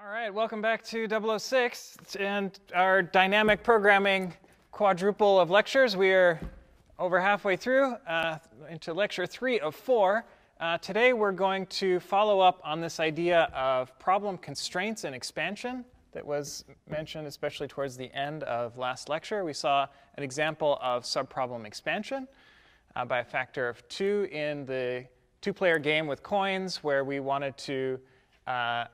All right, welcome back to 006 and our dynamic programming quadruple of lectures. We are over halfway through uh, into lecture three of four. Uh, today we're going to follow up on this idea of problem constraints and expansion that was mentioned especially towards the end of last lecture. We saw an example of subproblem expansion uh, by a factor of two in the two-player game with coins where we wanted to uh,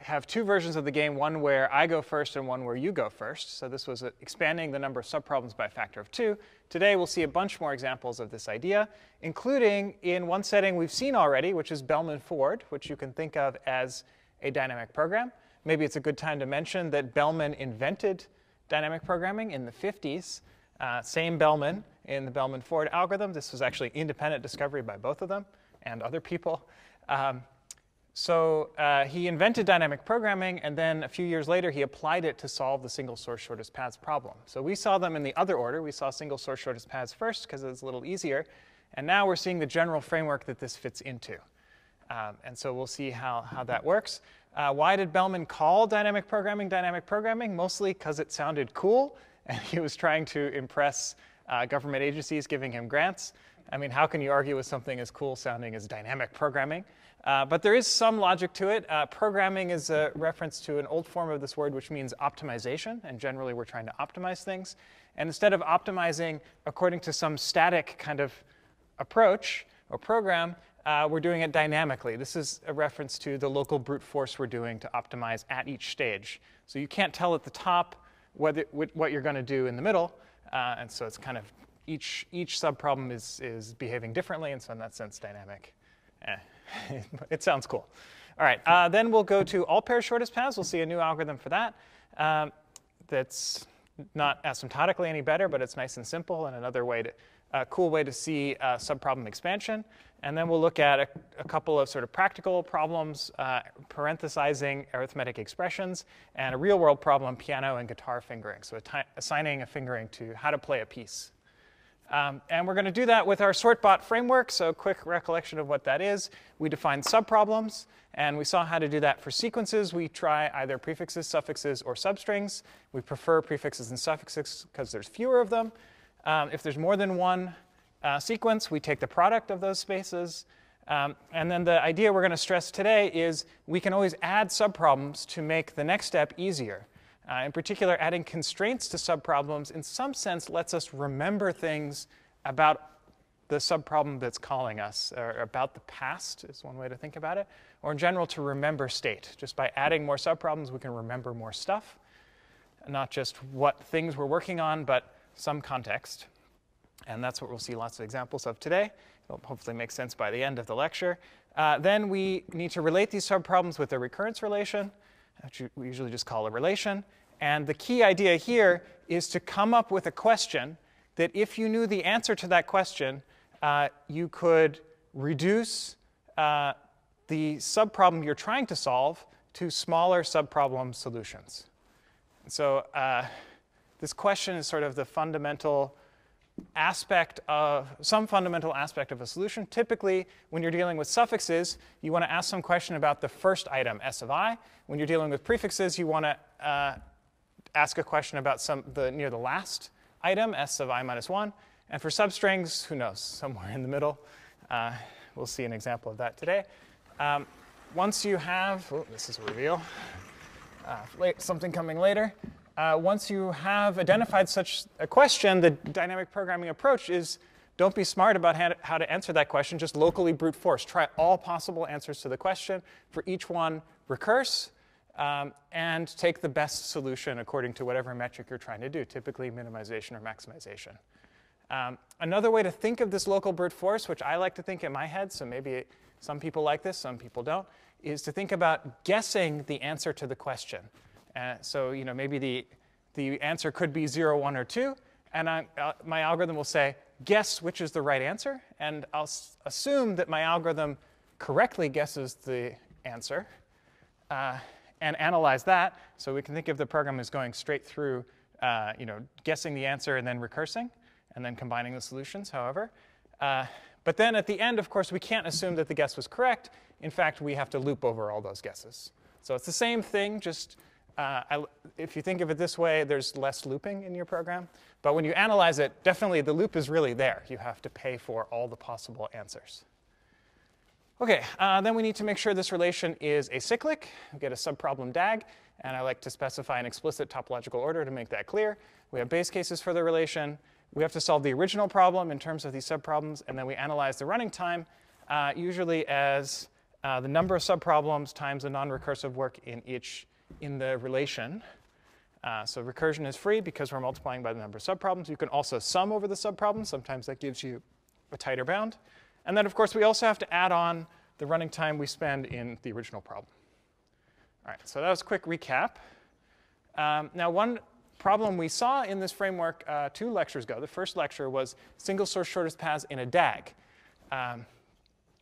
have two versions of the game, one where I go first and one where you go first. So this was expanding the number of subproblems by a factor of two. Today we'll see a bunch more examples of this idea, including in one setting we've seen already, which is Bellman-Ford, which you can think of as a dynamic program. Maybe it's a good time to mention that Bellman invented dynamic programming in the 50s. Uh, same Bellman in the Bellman-Ford algorithm. This was actually independent discovery by both of them and other people. Um, so uh, he invented dynamic programming, and then a few years later, he applied it to solve the single source shortest paths problem. So we saw them in the other order. We saw single source shortest paths first because it's a little easier. And now we're seeing the general framework that this fits into. Um, and so we'll see how, how that works. Uh, why did Bellman call dynamic programming dynamic programming? Mostly because it sounded cool, and he was trying to impress uh, government agencies giving him grants. I mean, how can you argue with something as cool sounding as dynamic programming? Uh, but there is some logic to it. Uh, programming is a reference to an old form of this word, which means optimization. And generally, we're trying to optimize things. And instead of optimizing according to some static kind of approach or program, uh, we're doing it dynamically. This is a reference to the local brute force we're doing to optimize at each stage. So you can't tell at the top what you're going to do in the middle. Uh, and so it's kind of each, each subproblem is, is behaving differently. And so in that sense, dynamic. Eh. it sounds cool. All right, uh, then we'll go to all pair shortest paths. We'll see a new algorithm for that. Um, that's not asymptotically any better, but it's nice and simple and another way to, a cool way to see uh, subproblem expansion. And then we'll look at a, a couple of sort of practical problems, uh, parenthesizing arithmetic expressions, and a real world problem, piano and guitar fingering. So assigning a fingering to how to play a piece. Um, and we're going to do that with our sortbot framework. So quick recollection of what that is. We define subproblems, and we saw how to do that for sequences. We try either prefixes, suffixes, or substrings. We prefer prefixes and suffixes because there's fewer of them. Um, if there's more than one uh, sequence, we take the product of those spaces. Um, and then the idea we're going to stress today is we can always add subproblems to make the next step easier. Uh, in particular, adding constraints to subproblems in some sense lets us remember things about the subproblem that's calling us, or about the past is one way to think about it, or in general to remember state. Just by adding more subproblems, we can remember more stuff, not just what things we're working on, but some context. And that's what we'll see lots of examples of today. It'll hopefully make sense by the end of the lecture. Uh, then we need to relate these subproblems with a recurrence relation which we usually just call a relation. And the key idea here is to come up with a question that if you knew the answer to that question, uh, you could reduce uh, the subproblem you're trying to solve to smaller subproblem solutions. So uh, this question is sort of the fundamental aspect of some fundamental aspect of a solution. Typically, when you're dealing with suffixes, you want to ask some question about the first item, s of i. When you're dealing with prefixes, you want to uh, ask a question about some the near the last item, s of i minus 1. And for substrings, who knows, somewhere in the middle. Uh, we'll see an example of that today. Um, once you have, oh, this is a reveal, uh, something coming later uh, once you have identified such a question, the dynamic programming approach is don't be smart about how to answer that question, just locally brute force. Try all possible answers to the question. For each one, recurse, um, and take the best solution according to whatever metric you're trying to do, typically minimization or maximization. Um, another way to think of this local brute force, which I like to think in my head, so maybe some people like this, some people don't, is to think about guessing the answer to the question. Uh, so you know, maybe the, the answer could be 0, 1, or 2. And I, uh, my algorithm will say, guess which is the right answer. And I'll assume that my algorithm correctly guesses the answer uh, and analyze that. So we can think of the program as going straight through uh, you know, guessing the answer and then recursing and then combining the solutions, however. Uh, but then at the end, of course, we can't assume that the guess was correct. In fact, we have to loop over all those guesses. So it's the same thing, just uh, I, if you think of it this way, there's less looping in your program. But when you analyze it, definitely the loop is really there. You have to pay for all the possible answers. Okay, uh, then we need to make sure this relation is acyclic. We get a subproblem DAG, and I like to specify an explicit topological order to make that clear. We have base cases for the relation. We have to solve the original problem in terms of these subproblems, and then we analyze the running time, uh, usually as uh, the number of subproblems times the non-recursive work in each in the relation. Uh, so recursion is free because we're multiplying by the number of subproblems. You can also sum over the subproblems. Sometimes that gives you a tighter bound. And then, of course, we also have to add on the running time we spend in the original problem. All right, so that was a quick recap. Um, now, one problem we saw in this framework uh, two lectures ago, the first lecture was single source shortest paths in a DAG, um,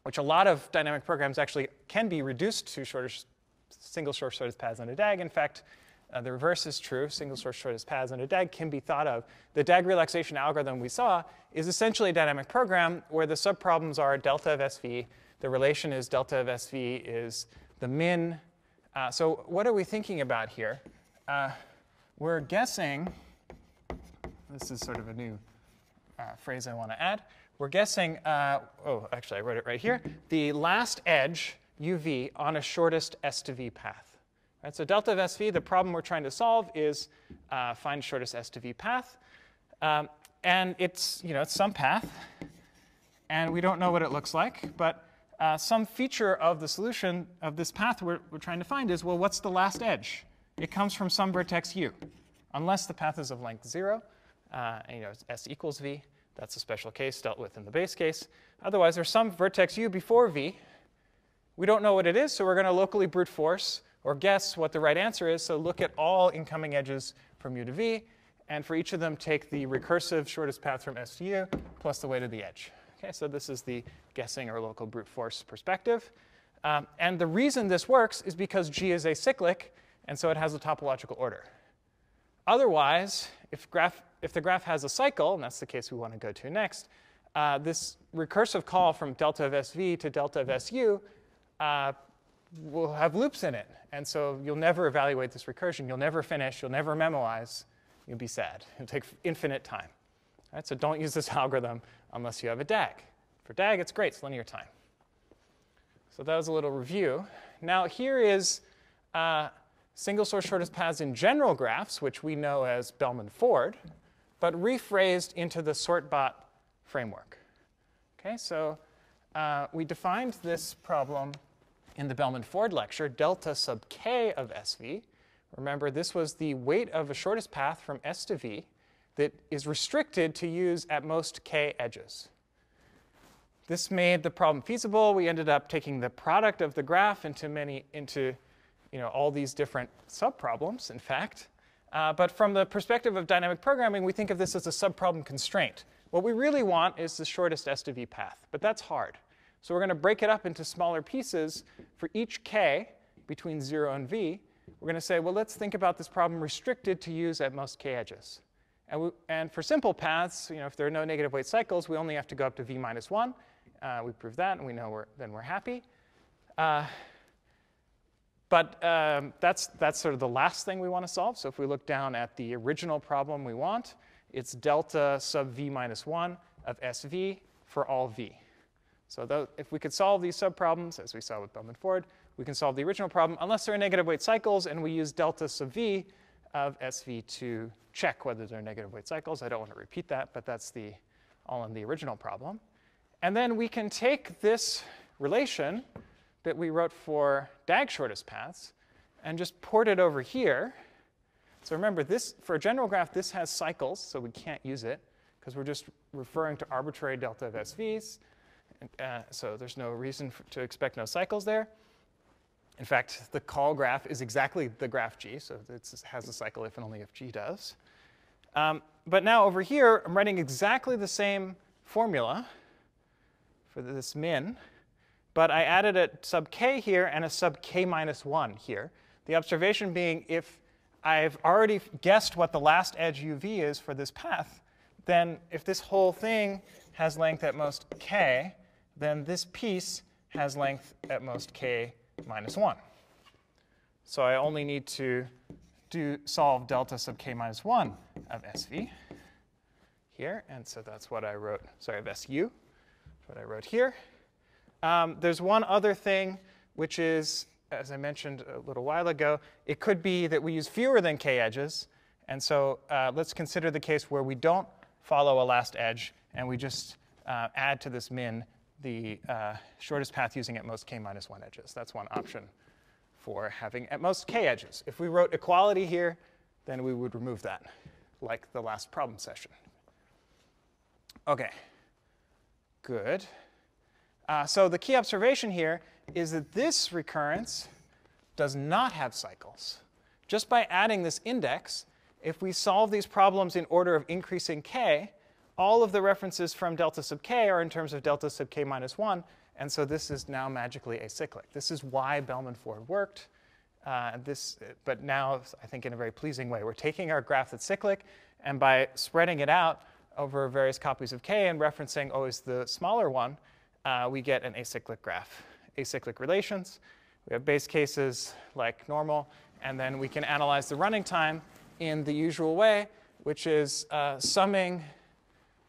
which a lot of dynamic programs actually can be reduced to shortest, single source shortest paths on a DAG. In fact, uh, the reverse is true. Single source shortest paths on a DAG can be thought of. The DAG relaxation algorithm we saw is essentially a dynamic program where the subproblems are delta of SV. The relation is delta of SV is the min. Uh, so what are we thinking about here? Uh, we're guessing, this is sort of a new uh, phrase I want to add. We're guessing, uh, oh, actually, I wrote it right here, the last edge, uv, on a shortest S to V path. Right, so delta of SV, the problem we're trying to solve is uh, find shortest S to V path. Um, and it's, you know, it's some path. And we don't know what it looks like. But uh, some feature of the solution of this path we're, we're trying to find is, well, what's the last edge? It comes from some vertex u. Unless the path is of length 0, uh, and, you know, S equals V. That's a special case dealt with in the base case. Otherwise, there's some vertex u before V. We don't know what it is, so we're going to locally brute force or guess what the right answer is. So look at all incoming edges from u to v, and for each of them, take the recursive shortest path from s to u plus the weight of the edge. Okay, so this is the guessing or local brute force perspective. Um, and the reason this works is because G is acyclic, and so it has a topological order. Otherwise, if, graph, if the graph has a cycle, and that's the case we want to go to next, uh, this recursive call from delta of SV to delta of SU uh, will have loops in it. And so you'll never evaluate this recursion. You'll never finish. You'll never memorize. You'll be sad. It'll take infinite time. Right? So don't use this algorithm unless you have a DAG. For DAG, it's great. It's linear time. So that was a little review. Now here is uh, single source shortest paths in general graphs, which we know as Bellman-Ford, but rephrased into the sortbot framework. Okay, so uh, we defined this problem in the Bellman-Ford lecture, delta sub k of SV. Remember, this was the weight of a shortest path from S to V that is restricted to use at most k edges. This made the problem feasible. We ended up taking the product of the graph into many into you know, all these different subproblems, in fact. Uh, but from the perspective of dynamic programming, we think of this as a subproblem constraint. What we really want is the shortest S to V path, but that's hard. So we're going to break it up into smaller pieces for each k between 0 and v. We're going to say, well, let's think about this problem restricted to use at most k edges. And, we, and for simple paths, you know, if there are no negative weight cycles, we only have to go up to v minus 1. Uh, we prove that, and we know we're, then we're happy. Uh, but um, that's, that's sort of the last thing we want to solve. So if we look down at the original problem we want, it's delta sub v minus 1 of sv for all v. So if we could solve these subproblems, as we saw with Bellman-Ford, we can solve the original problem unless there are negative weight cycles, and we use delta sub v of SV to check whether there are negative weight cycles. I don't want to repeat that, but that's the, all in the original problem. And then we can take this relation that we wrote for DAG shortest paths and just port it over here. So remember, this for a general graph, this has cycles, so we can't use it because we're just referring to arbitrary delta of SVs. Uh, so there's no reason for, to expect no cycles there. In fact, the call graph is exactly the graph G, so it has a cycle if and only if G does. Um, but now over here, I'm writing exactly the same formula for this min, but I added a sub k here and a sub k minus 1 here. The observation being if I've already guessed what the last edge uv is for this path, then if this whole thing has length at most k, then this piece has length at most k minus 1. So I only need to do solve delta sub k minus 1 of SV here. And so that's what I wrote, sorry, of SU, what I wrote here. Um, there's one other thing, which is, as I mentioned a little while ago, it could be that we use fewer than k edges. And so uh, let's consider the case where we don't follow a last edge and we just uh, add to this min the uh, shortest path using at most k minus 1 edges. That's one option for having at most k edges. If we wrote equality here, then we would remove that, like the last problem session. OK, good. Uh, so the key observation here is that this recurrence does not have cycles. Just by adding this index, if we solve these problems in order of increasing k, all of the references from delta sub k are in terms of delta sub k minus 1, and so this is now magically acyclic. This is why Bellman-Ford worked. Uh, this, but now, I think in a very pleasing way. We're taking our graph that's cyclic, and by spreading it out over various copies of k and referencing always the smaller one, uh, we get an acyclic graph, acyclic relations. We have base cases like normal, and then we can analyze the running time in the usual way, which is uh, summing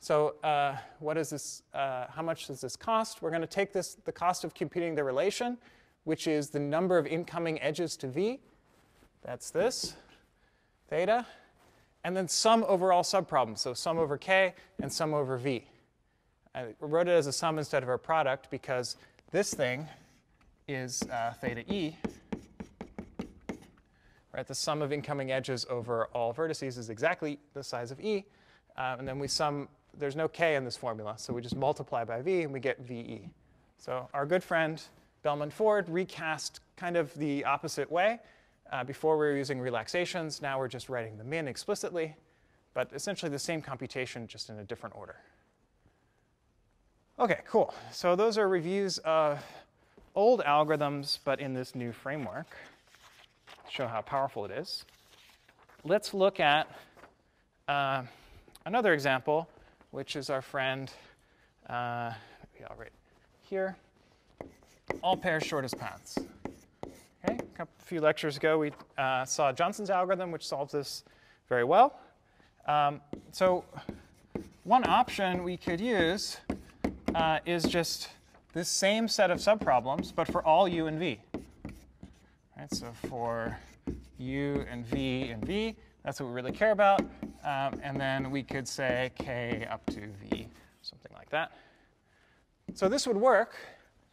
so uh, what is this, uh, how much does this cost? We're going to take this, the cost of computing the relation, which is the number of incoming edges to v. That's this, theta. And then sum over all subproblems, so sum over k and sum over v. I wrote it as a sum instead of a product because this thing is uh, theta e. Right, the sum of incoming edges over all vertices is exactly the size of e. Uh, and then we sum there's no k in this formula, so we just multiply by v and we get VE. So our good friend Bellman-Ford recast kind of the opposite way. Uh, before we were using relaxations, now we're just writing them in explicitly, but essentially the same computation, just in a different order. Okay, cool. So those are reviews of old algorithms, but in this new framework. Show how powerful it is. Let's look at uh, another example which is our friend, uh, yeah, right here, all pairs shortest paths. Okay, a few lectures ago, we uh, saw Johnson's algorithm, which solves this very well. Um, so one option we could use uh, is just this same set of subproblems, but for all u and v. Right, so for u and v and v, that's what we really care about. Um, and then we could say k up to v, something like that. So this would work,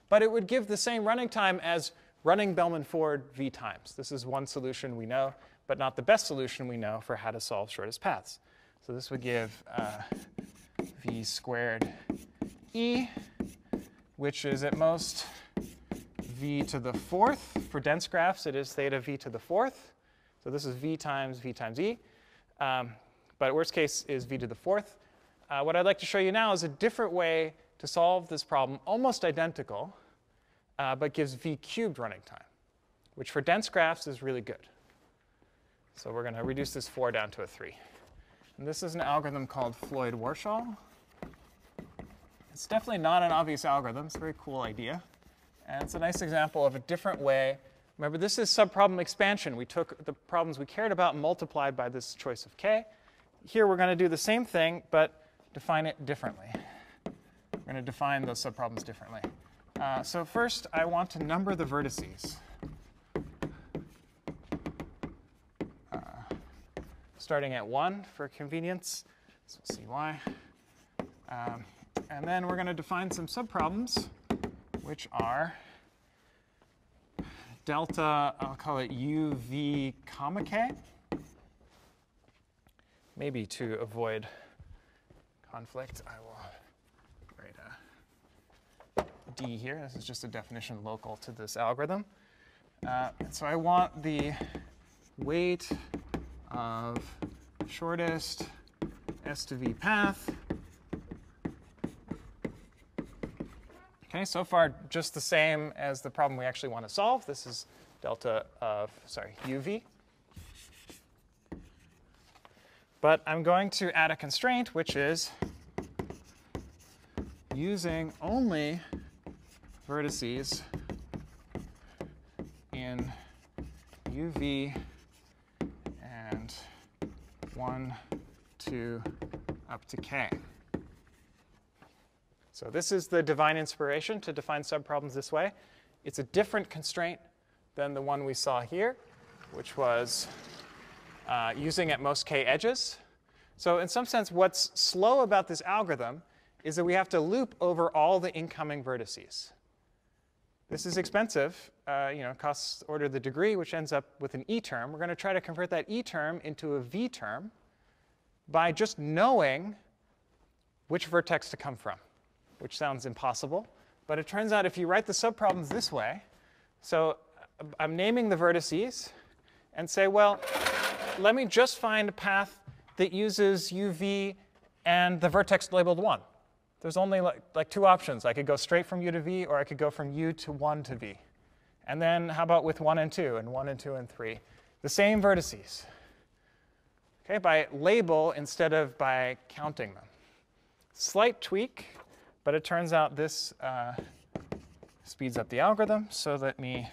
but it would give the same running time as running Bellman-Ford v times. This is one solution we know, but not the best solution we know for how to solve shortest paths. So this would give uh, v squared e, which is at most v to the fourth. For dense graphs, it is theta v to the fourth. So this is v times v times e. Um, but worst case is v to the fourth. Uh, what I'd like to show you now is a different way to solve this problem, almost identical, uh, but gives v cubed running time, which for dense graphs is really good. So we're going to reduce this 4 down to a 3. And this is an algorithm called Floyd-Warshall. It's definitely not an obvious algorithm. It's a very cool idea. And it's a nice example of a different way. Remember, this is subproblem expansion. We took the problems we cared about multiplied by this choice of k here we're going to do the same thing, but define it differently. We're going to define those subproblems differently. Uh, so first, I want to number the vertices. Uh, starting at 1 for convenience, so we'll see why. Um, and then we're going to define some subproblems, which are delta, I'll call it uv comma k maybe to avoid conflict, I will write a D here. This is just a definition local to this algorithm. Uh, so I want the weight of shortest S to V path. Okay, so far just the same as the problem we actually want to solve. This is delta of, sorry, UV. But I'm going to add a constraint, which is using only vertices in uv and 1, 2, up to k. So this is the divine inspiration to define subproblems this way. It's a different constraint than the one we saw here, which was uh, using at most k edges. So in some sense, what's slow about this algorithm is that we have to loop over all the incoming vertices. This is expensive. Uh, you know, costs order the degree, which ends up with an e term. We're going to try to convert that e term into a v term by just knowing which vertex to come from, which sounds impossible. But it turns out if you write the subproblems this way, so I'm naming the vertices and say, well, let me just find a path that uses uv and the vertex labeled 1 there's only like, like two options. I could go straight from u to v, or I could go from u to 1 to v. And then how about with 1 and 2, and 1 and 2 and 3? The same vertices. Okay, by label instead of by counting them. Slight tweak, but it turns out this uh, speeds up the algorithm. So let me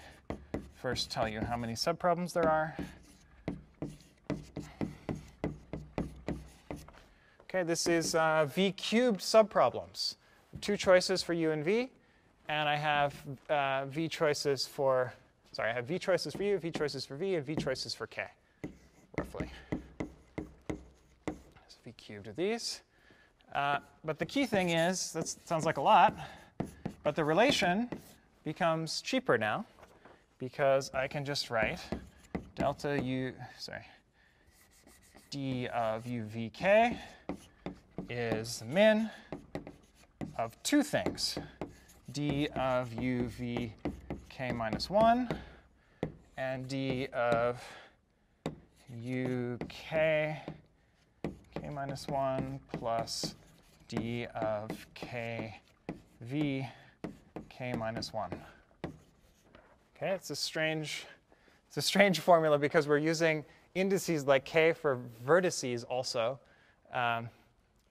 first tell you how many subproblems there are. Okay, this is uh, v cubed subproblems. Two choices for u and v, and I have uh, v choices for, sorry, I have v choices for u, v choices for v, and v choices for k, roughly. So v cubed of these. Uh, but the key thing is, that sounds like a lot, but the relation becomes cheaper now because I can just write delta u, sorry, d of uvk is the min of two things, d of uvk minus 1 and d of uk k minus 1 plus d of k v k minus 1. Okay, it's a strange, it's a strange formula because we're using indices like k for vertices also. Um,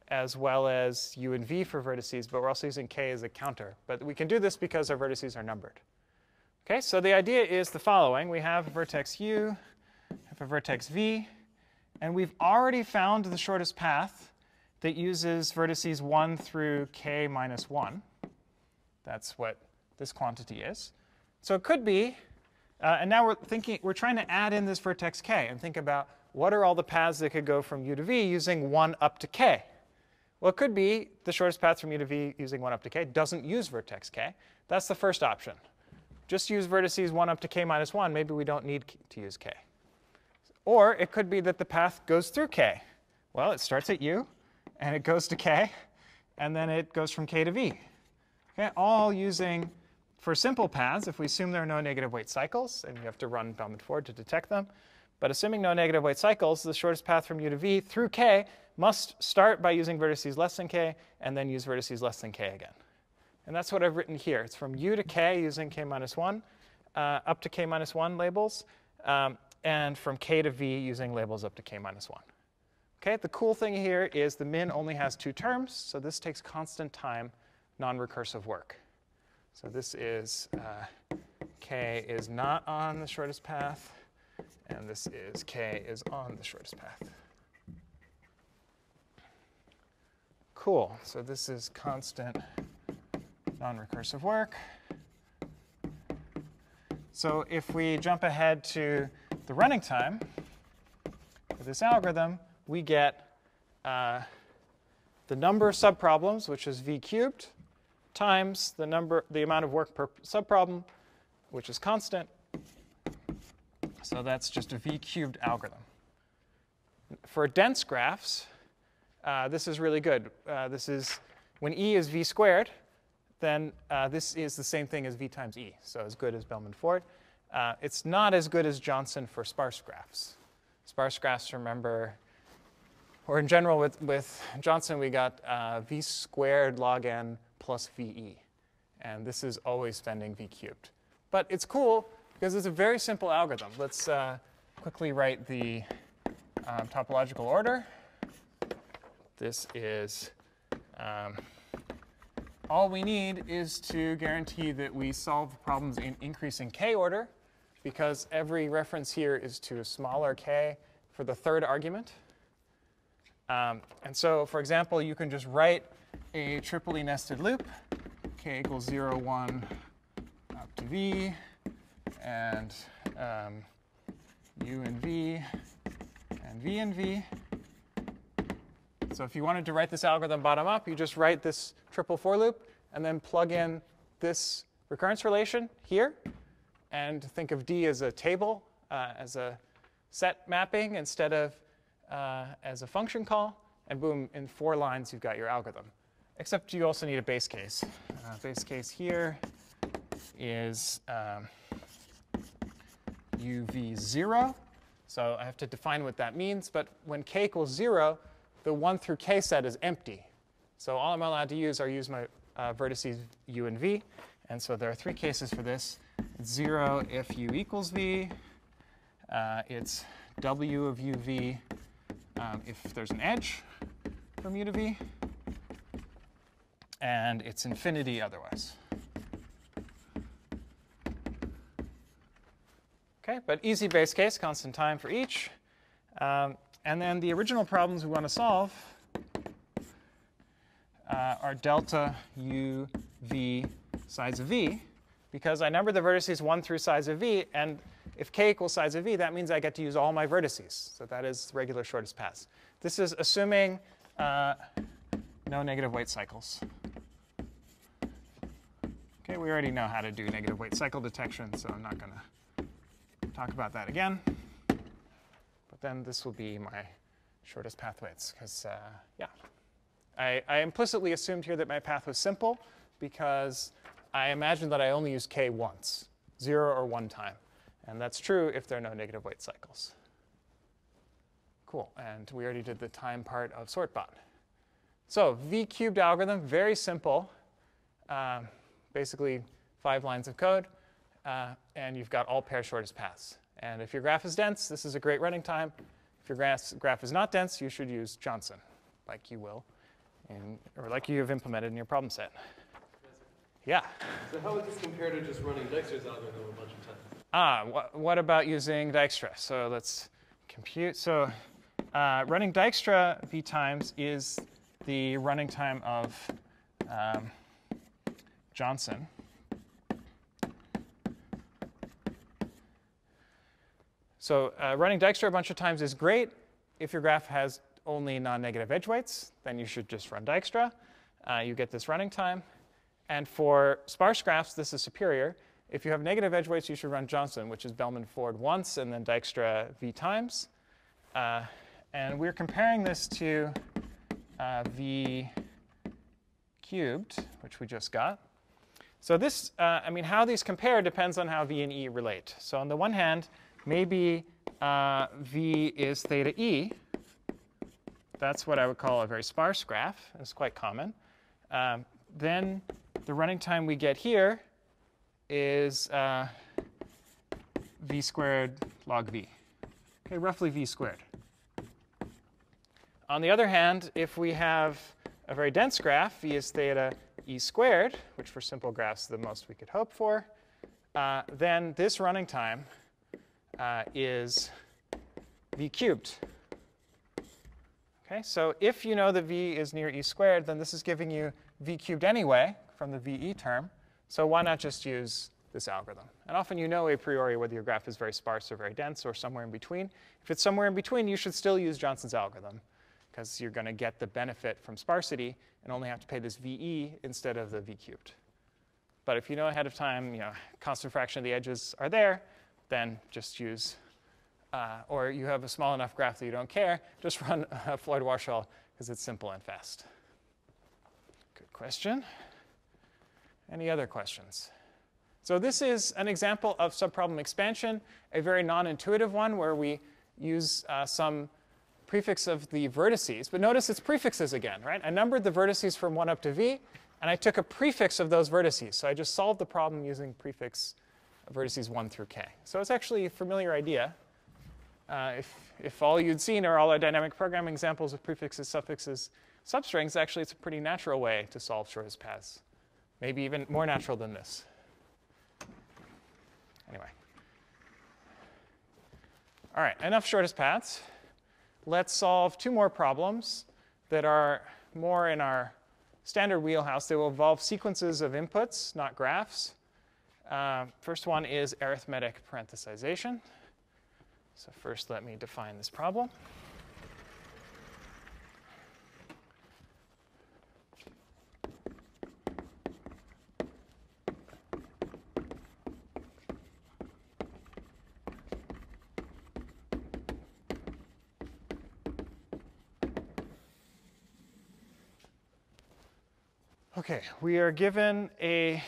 as well as u and v for vertices, but we're also using k as a counter. But we can do this because our vertices are numbered. Okay, so the idea is the following. We have a vertex u, have a vertex v, and we've already found the shortest path that uses vertices 1 through k minus 1. That's what this quantity is. So it could be, uh, and now we're thinking, we're trying to add in this vertex k and think about what are all the paths that could go from u to v using 1 up to k. Well, it could be the shortest path from u to v using 1 up to k doesn't use vertex k. That's the first option. Just use vertices 1 up to k minus 1. Maybe we don't need to use k. Or it could be that the path goes through k. Well, it starts at u, and it goes to k, and then it goes from k to v. Okay, all using, for simple paths, if we assume there are no negative weight cycles, and you have to run Bellman-Ford to detect them, but assuming no negative weight cycles, the shortest path from u to v through k must start by using vertices less than k and then use vertices less than k again. And that's what I've written here. It's from u to k using k minus 1 uh, up to k minus 1 labels, um, and from k to v using labels up to k minus 1. Okay, the cool thing here is the min only has two terms, so this takes constant time, non-recursive work. So this is uh, k is not on the shortest path, and this is k is on the shortest path. Cool. So this is constant non-recursive work. So if we jump ahead to the running time for this algorithm, we get uh, the number of subproblems, which is v cubed, times the number, the amount of work per subproblem, which is constant. So that's just a v cubed algorithm. For dense graphs, uh, this is really good. Uh, this is when e is v squared, then uh, this is the same thing as v times e, so as good as Bellman-Ford. Uh, it's not as good as Johnson for sparse graphs. Sparse graphs, remember, or in general with, with Johnson, we got uh, v squared log n plus ve. And this is always spending v cubed. But it's cool because it's a very simple algorithm. Let's uh, quickly write the um, topological order. This is, um, all we need is to guarantee that we solve problems in increasing k order. because every reference here is to a smaller k for the third argument. Um, and so, for example, you can just write a triply nested loop, k equals 0, 1 up to v, and um, u and v, and v and v. So if you wanted to write this algorithm bottom up, you just write this triple for loop and then plug in this recurrence relation here and think of D as a table, uh, as a set mapping instead of uh, as a function call. And boom, in four lines, you've got your algorithm. Except you also need a base case. Uh, base case here is um, uv0. So I have to define what that means. But when k equals 0, the 1 through k set is empty. So all I'm allowed to use are use my uh, vertices u and v. And so there are three cases for this. It's 0 if u equals v. Uh, it's w of uv um, if there's an edge from u to v. And it's infinity otherwise. Okay, but easy base case, constant time for each. Um, and then the original problems we want to solve uh, are delta u v size of v, because I number the vertices 1 through size of v, and if k equals size of v, that means I get to use all my vertices. So that is regular shortest paths. This is assuming uh, no negative weight cycles. Okay, we already know how to do negative weight cycle detection, so I'm not going to talk about that again But then this will be my shortest path widths. Because, uh, yeah, I, I, implicitly assumed here that my path was simple because I imagined that I only use k once, zero or one time. And that's true if there are no negative weight cycles. Cool. And we already did the time part of sortbot. So v cubed algorithm, very simple. Um, basically, five lines of code. Uh, and you've got all pair shortest paths. And if your graph is dense, this is a great running time. If your graph, graph is not dense, you should use Johnson, like you will, in, or like you have implemented in your problem set. Yeah. So how would this compare to just running Dijkstra's algorithm a bunch of times? Ah, wh what about using Dijkstra? So let's compute. So uh, running Dijkstra v times is the running time of um, Johnson. So uh, running Dijkstra a bunch of times is great. If your graph has only non-negative edge weights, then you should just run Dijkstra. Uh, you get this running time. And for sparse graphs, this is superior. If you have negative edge weights, you should run Johnson, which is Bellman Ford once and then Dijkstra v times. Uh, and we're comparing this to uh, v cubed, which we just got. So this, uh, I mean, how these compare depends on how v and e relate. So on the one hand, maybe uh, v is theta e. That's what I would call a very sparse graph. It's quite common. Um, then the running time we get here is uh, v squared log v. Okay, roughly v squared. On the other hand, if we have a very dense graph, v is theta e squared, which for simple graphs is the most we could hope for, uh, then this running time uh, is v cubed. Okay, so if you know that v is near e squared, then this is giving you v cubed anyway from the ve term. So why not just use this algorithm? And often you know a priori whether your graph is very sparse or very dense or somewhere in between. If it's somewhere in between, you should still use Johnson's algorithm because you're going to get the benefit from sparsity and only have to pay this ve instead of the v cubed. But if you know ahead of time, you know, constant fraction of the edges are there, then just use, uh, or you have a small enough graph that you don't care, just run Floyd-Warshall because it's simple and fast. Good question. Any other questions? So this is an example of subproblem expansion, a very non-intuitive one where we use uh, some prefix of the vertices. But notice it's prefixes again, right? I numbered the vertices from 1 up to v, and I took a prefix of those vertices. So I just solved the problem using prefix vertices 1 through k. So it's actually a familiar idea. Uh, if, if all you'd seen are all our dynamic programming examples of prefixes, suffixes, substrings, actually it's a pretty natural way to solve shortest paths. Maybe even more natural than this. Anyway. All right, enough shortest paths. Let's solve two more problems that are more in our standard wheelhouse. They will involve sequences of inputs, not graphs. Uh, first one is arithmetic parenthesization. So first let me define this problem. Okay, we are given a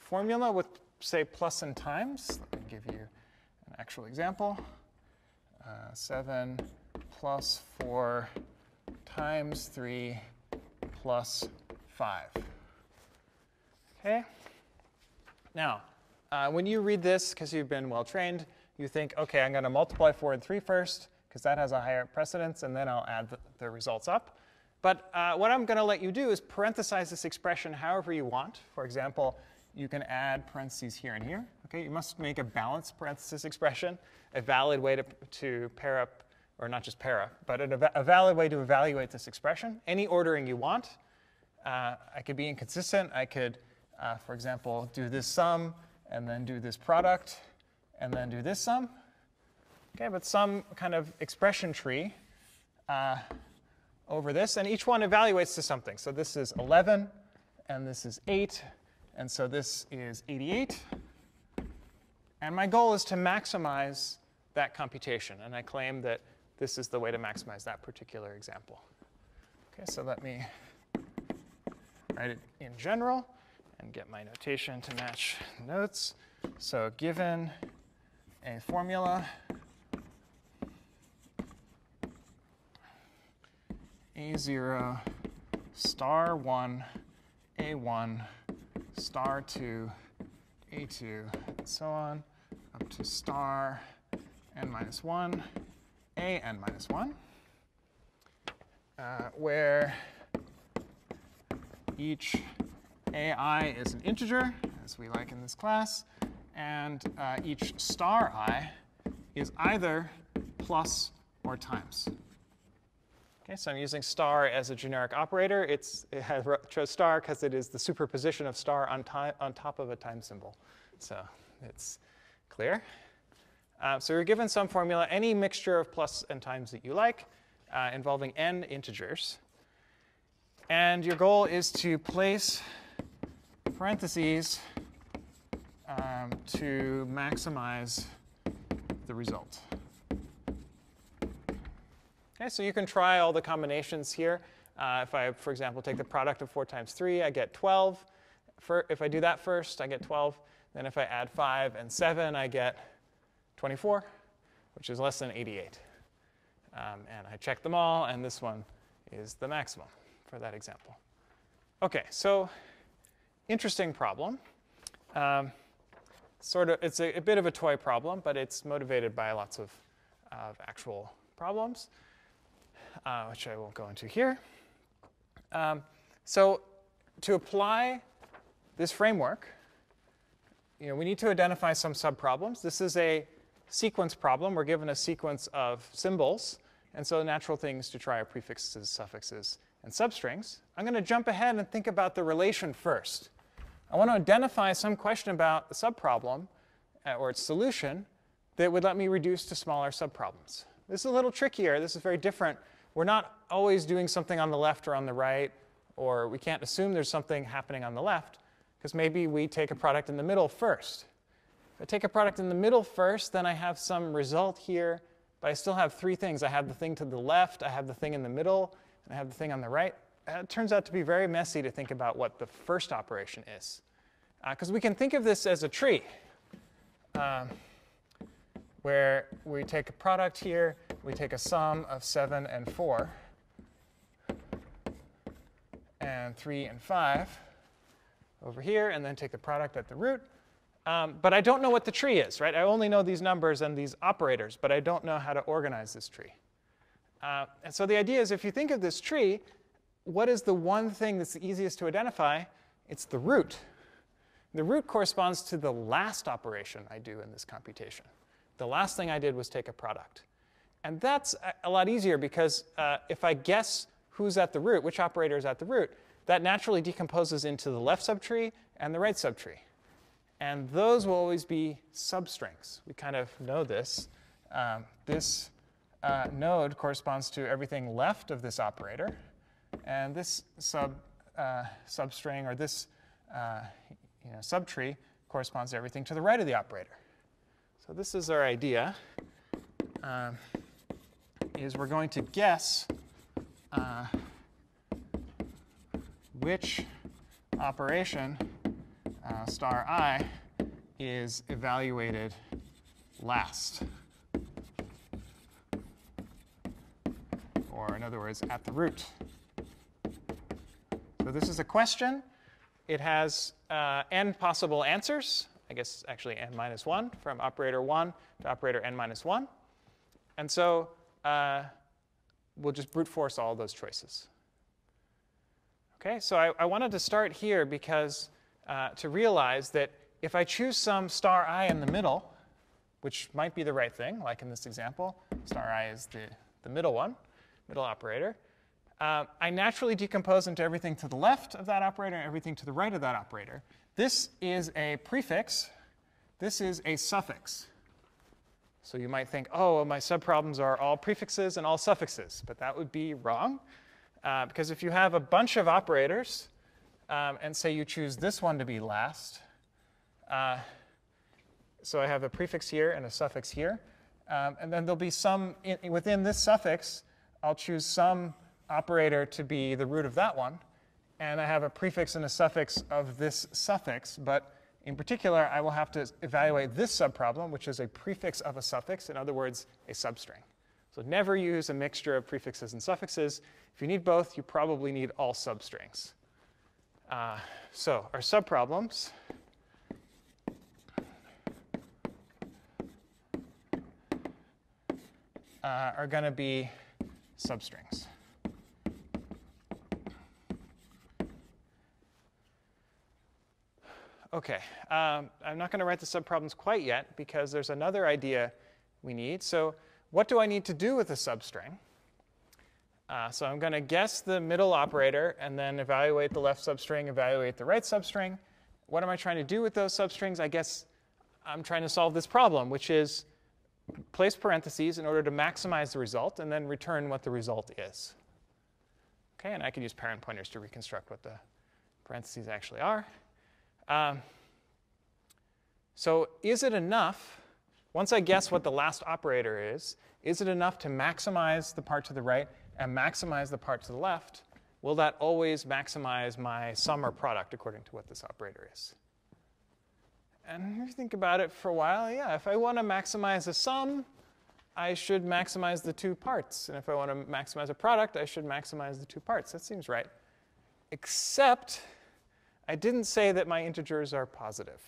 formula with, say, plus and times. Let me give you an actual example. Uh, 7 plus 4 times 3 plus 5. Okay? Now, uh, when you read this, because you've been well trained, you think, okay, I'm going to multiply 4 and 3 first, because that has a higher precedence, and then I'll add the, the results up. But uh, what I'm going to let you do is parenthesize this expression however you want. For example, you can add parentheses here and here. Okay, you must make a balanced parenthesis expression, a valid way to, to pair up, or not just pair up, but a, a valid way to evaluate this expression. Any ordering you want. Uh, I could be inconsistent. I could, uh, for example, do this sum, and then do this product, and then do this sum. Okay, but some kind of expression tree uh, over this, and each one evaluates to something. So this is 11, and this is 8, and so this is 88. And my goal is to maximize that computation, and I claim that this is the way to maximize that particular example. Okay, so let me write it in general and get my notation to match notes. So given a formula A0 star 1 A1 star 2 A2 and so on up to star n minus 1 A n minus 1 uh, where each ai is an integer, as we like in this class, and uh, each star i is either plus or times. Okay, so I'm using star as a generic operator. It's, it has chose star because it is the superposition of star on, on top of a time symbol. So it's clear. Uh, so you're given some formula, any mixture of plus and times that you like, uh, involving n integers. And your goal is to place parentheses um, to maximize the result. Okay, so you can try all the combinations here. Uh, if I, for example, take the product of 4 times 3, I get 12. For, if I do that first, I get 12. Then if I add 5 and 7, I get 24, which is less than 88. Um, and I check them all, and this one is the maximum for that example. Okay, so interesting problem. Um, sort of, it's a, a, bit of a toy problem, but it's motivated by lots of, of actual problems uh, which I won't go into here. Um, so to apply this framework, you know, we need to identify some subproblems. This is a sequence problem. We're given a sequence of symbols, and so the natural things to try are prefixes, suffixes, and substrings. I'm going to jump ahead and think about the relation first. I want to identify some question about the subproblem uh, or its solution that would let me reduce to smaller subproblems. This is a little trickier. This is very different we're not always doing something on the left or on the right, or we can't assume there's something happening on the left, because maybe we take a product in the middle first. If I take a product in the middle first, then I have some result here, but I still have three things. I have the thing to the left, I have the thing in the middle, and I have the thing on the right. It turns out to be very messy to think about what the first operation is. Because uh, we can think of this as a tree. Um, where we take a product here, we take a sum of 7 and 4, and 3 and 5 over here, and then take the product at the root. Um, but I don't know what the tree is, right? I only know these numbers and these operators, but I don't know how to organize this tree. Uh, and so the idea is if you think of this tree, what is the one thing that's the easiest to identify? It's the root. The root corresponds to the last operation I do in this computation The last thing I did was take a product. And that's a lot easier because uh, if I guess who's at the root, which operator is at the root, that naturally decomposes into the left subtree and the right subtree. And those will always be substrings. We kind of know this. Um, this uh, node corresponds to everything left of this operator. And this sub, uh, substring or this uh, you know, subtree corresponds to everything to the right of the operator. So this is our idea, um, is we're going to guess uh, which operation uh, star i is evaluated last. Or in other words, at the root. So this is a question. It has uh, n possible answers. I guess actually n minus 1 from operator 1 to operator n minus 1. And so uh, we'll just brute force all those choices. Okay, so I, I wanted to start here because uh, to realize that if I choose some star i in the middle, which might be the right thing, like in this example, star i is the, the middle one, middle operator, uh, I naturally decompose into everything to the left of that operator and everything to the right of that operator. This is a prefix. This is a suffix. So you might think, oh, my subproblems are all prefixes and all suffixes. But that would be wrong. Uh, because if you have a bunch of operators, um, and say you choose this one to be last, uh, so I have a prefix here and a suffix here. Um, and then there'll be some, in, within this suffix, I'll choose some operator to be the root of that one and I have a prefix and a suffix of this suffix, but in particular, I will have to evaluate this subproblem, which is a prefix of a suffix, in other words, a substring. So never use a mixture of prefixes and suffixes. If you need both, you probably need all substrings. Uh, so our subproblems. Uh, are going to be substrings. Okay, um, I'm not going to write the subproblems quite yet because there's another idea we need. So what do I need to do with a substring? Uh, so I'm going to guess the middle operator and then evaluate the left substring, evaluate the right substring. What am I trying to do with those substrings? I guess I'm trying to solve this problem, which is place parentheses in order to maximize the result and then return what the result is. Okay, and I can use parent pointers to reconstruct what the parentheses actually are. Um, so is it enough, once I guess what the last operator is, is it enough to maximize the part to the right and maximize the part to the left? Will that always maximize my sum or product according to what this operator is? And if you think about it for a while, yeah, if I want to maximize a sum, I should maximize the two parts. And if I want to maximize a product, I should maximize the two parts. That seems right. Except I didn't say that my integers are positive.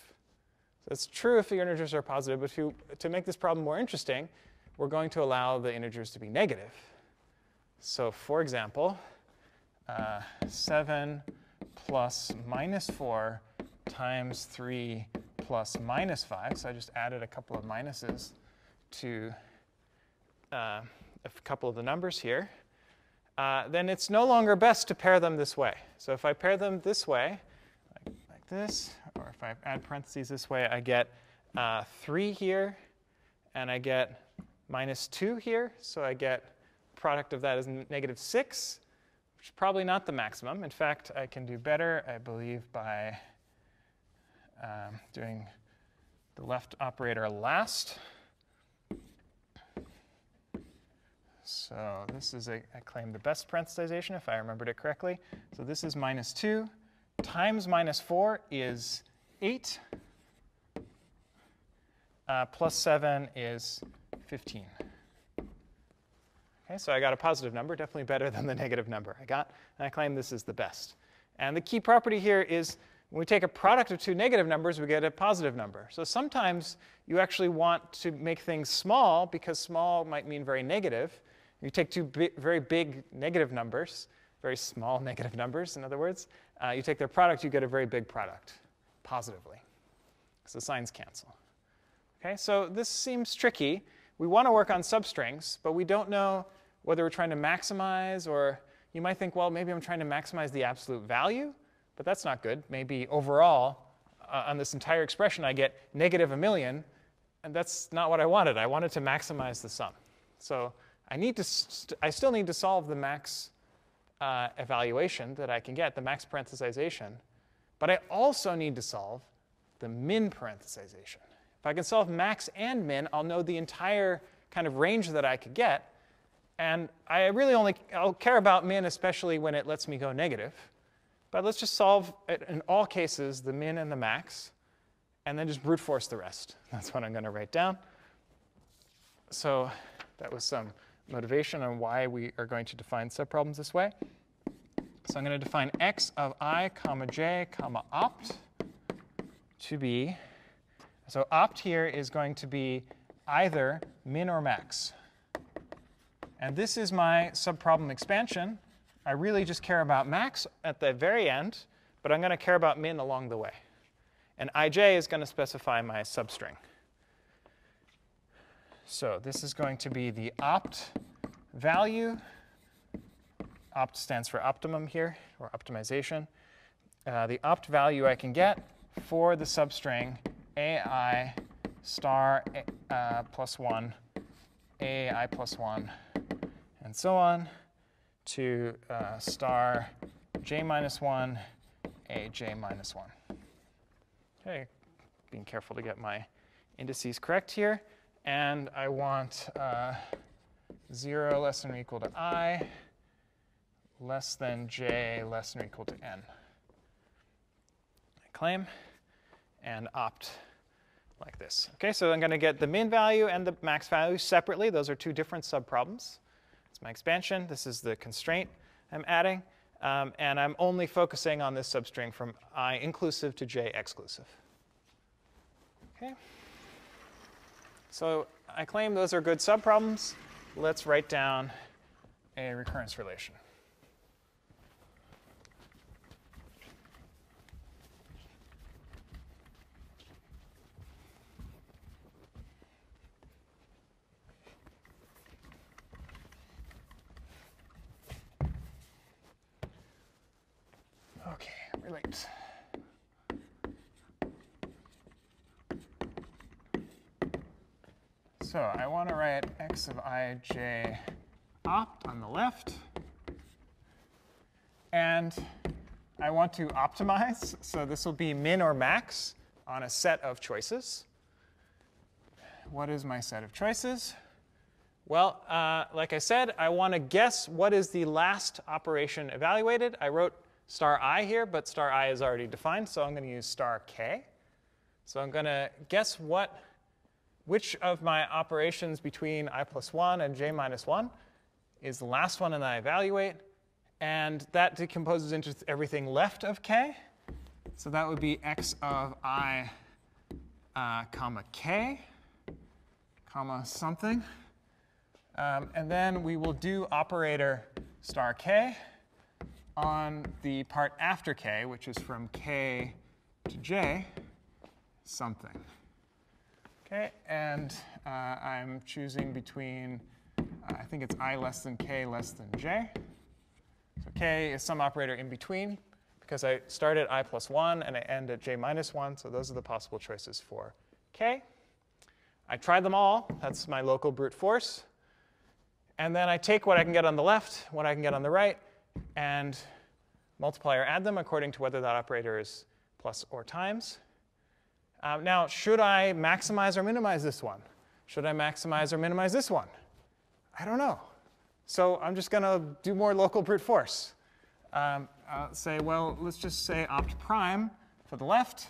So it's true if the integers are positive, but you, to make this problem more interesting, we're going to allow the integers to be negative. So for example, uh, 7 plus minus 4 times 3 plus minus 5, so I just added a couple of minuses to uh, a couple of the numbers here, uh, then it's no longer best to pair them this way. So if I pair them this way, this, or if I add parentheses this way, I get uh, 3 here, and I get minus 2 here. So I get product of that is negative 6, which is probably not the maximum. In fact, I can do better, I believe, by um, doing the left operator last. So this is, a, I claim, the best parenthesization, if I remembered it correctly. So this is minus 2 times minus 4 is 8. Uh, plus 7 is 15. Okay, so I got a positive number, definitely better than the negative number I got. And I claim this is the best. And the key property here is when we take a product of two negative numbers, we get a positive number. So sometimes you actually want to make things small because small might mean very negative. You take two bi very big negative numbers, very small negative numbers, in other words, uh, you take their product, you get a very big product, positively, the signs cancel. Okay, so this seems tricky. We want to work on substrings, but we don't know whether we're trying to maximize or you might think, well, maybe I'm trying to maximize the absolute value, but that's not good. Maybe overall, uh, on this entire expression, I get negative a million, and that's not what I wanted. I wanted to maximize the sum. So I, need to st I still need to solve the max uh, evaluation that I can get, the max parenthesization, but I also need to solve the min parenthesization. If I can solve max and min, I'll know the entire kind of range that I could get. And I really only I'll care about min, especially when it lets me go negative. But let's just solve in all cases the min and the max, and then just brute force the rest. That's what I'm going to write down. So that was some motivation on why we are going to define subproblems this way. So I'm going to define x of i comma j comma opt to be, so opt here is going to be either min or max. And this is my subproblem expansion. I really just care about max at the very end, but I'm going to care about min along the way. And ij is going to specify my substring. So this is going to be the opt value. Opt stands for optimum here, or optimization. Uh, the opt value I can get for the substring ai star uh, plus 1, ai plus 1, and so on to uh, star j minus 1, aj minus 1. Okay, being careful to get my indices correct here. And I want uh, 0 less than or equal to i, less than j, less than or equal to n. I claim and opt like this. Okay, so I'm going to get the min value and the max value separately. Those are two different subproblems. It's my expansion. This is the constraint I'm adding. Um, and I'm only focusing on this substring from i inclusive to j exclusive. Okay. So I claim those are good subproblems. Let's write down a recurrence relation. Okay, relate. So I want to write x of ij opt on the left. And I want to optimize. So this will be min or max on a set of choices. What is my set of choices? Well, uh, like I said, I want to guess what is the last operation evaluated. I wrote star i here, but star i is already defined, so I'm going to use star k. So I'm going to guess what, which of my operations between i plus 1 and j minus 1 is the last one that I evaluate. And that decomposes into everything left of k. So that would be x of i uh, comma k, comma something. Um, and then we will do operator star k on the part after k, which is from k to j, something. Okay, and uh, I'm choosing between, uh, I think it's i less than k less than j. So k is some operator in between because I start at i plus 1 and I end at j minus 1, so those are the possible choices for k. I tried them all. That's my local brute force. And then I take what I can get on the left, what I can get on the right, and multiply or add them according to whether that operator is plus or times. Uh, now, should I maximize or minimize this one? Should I maximize or minimize this one? I don't know. So I'm just going to do more local brute force. Um, I'll say, well, let's just say opt prime for the left,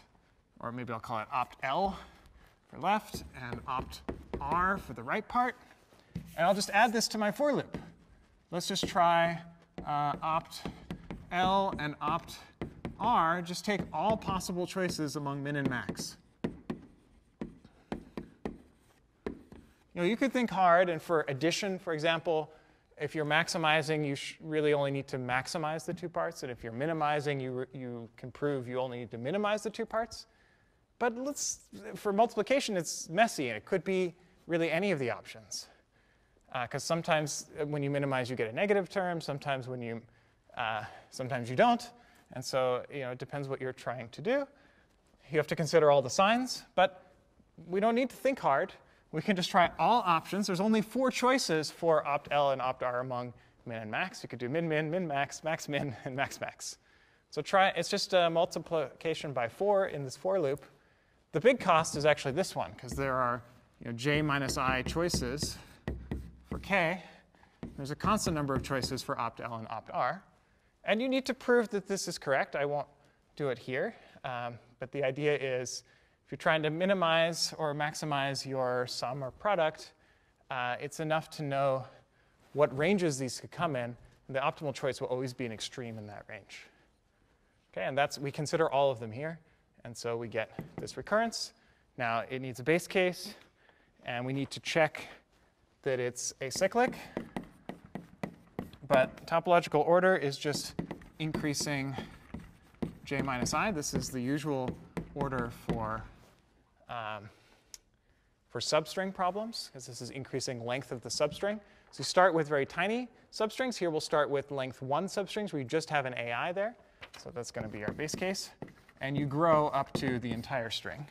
or maybe I'll call it opt L for left, and opt R for the right part. And I'll just add this to my for loop. Let's just try uh, opt L and opt R, just take all possible choices among min and max. You know, you could think hard, and for addition, for example, if you're maximizing, you really only need to maximize the two parts, and if you're minimizing, you, you can prove you only need to minimize the two parts. but let's, for multiplication, it's messy, and it could be really any of the options. Because uh, sometimes uh, when you minimize, you get a negative term. Sometimes when you, uh, sometimes you don't. And so you know, it depends what you're trying to do. You have to consider all the signs, but we don't need to think hard. We can just try all options. There's only four choices for opt-L and opt-R among min and max. You could do min-min, min-max, max-min, and max-max. So try, it's just a multiplication by four in this for loop. The big cost is actually this one, because there are you know, j minus i choices for k. There's a constant number of choices for opt-L and opt-R. And you need to prove that this is correct. I won't do it here. Um, but the idea is if you're trying to minimize or maximize your sum or product, uh, it's enough to know what ranges these could come in. And the optimal choice will always be an extreme in that range. Okay, and that's we consider all of them here. And so we get this recurrence. Now it needs a base case, and we need to check that it's acyclic. But topological order is just increasing j minus i. This is the usual order for, um, for substring problems, because this is increasing length of the substring. So you start with very tiny substrings. Here we'll start with length 1 substrings, you just have an AI there. So that's going to be our base case. And you grow up to the entire string.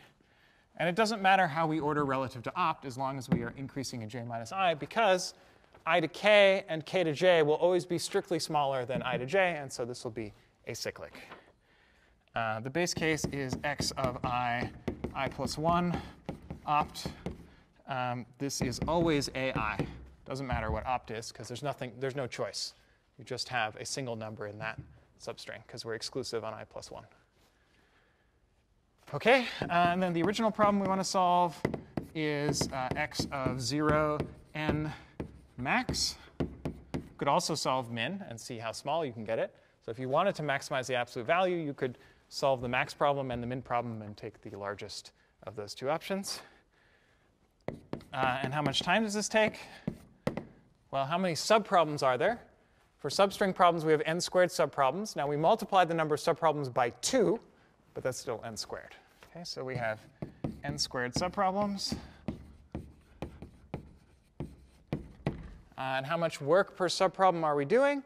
And it doesn't matter how we order relative to opt as long as we are increasing in j minus i, because i to k and k to j will always be strictly smaller than i to j, and so this will be acyclic. Uh, the base case is x of i, i plus 1, opt. Um, this is always ai. Doesn't matter what opt is, because there's nothing, there's no choice. You just have a single number in that substring, because we're exclusive on i plus 1. Okay, uh, and then the original problem we want to solve is uh, x of 0 n max. could also solve min and see how small you can get it. So if you wanted to maximize the absolute value, you could solve the max problem and the min problem and take the largest of those two options. Uh, and how much time does this take? Well, how many subproblems are there? For substring problems, we have n squared subproblems. Now we multiply the number of subproblems by 2, but that's still n squared. Okay, so we have n squared subproblems. And how much work per subproblem are we doing?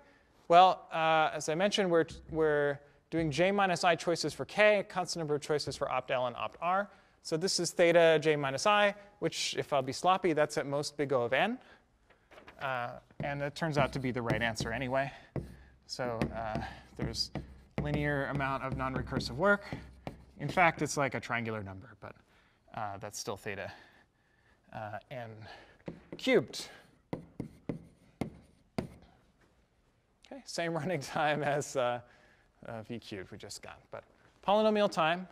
Well, uh, as I mentioned, we're, we're doing j minus i choices for k, a constant number of choices for opt-L and opt-R. So this is theta j minus i, which, if I'll be sloppy, that's at most big O of n. Uh, and it turns out to be the right answer anyway. So uh, there's linear amount of non-recursive work. In fact, it's like a triangular number, but uh, that's still theta uh, n cubed. Okay, same running time as uh, uh, v cubed we just got, but polynomial time.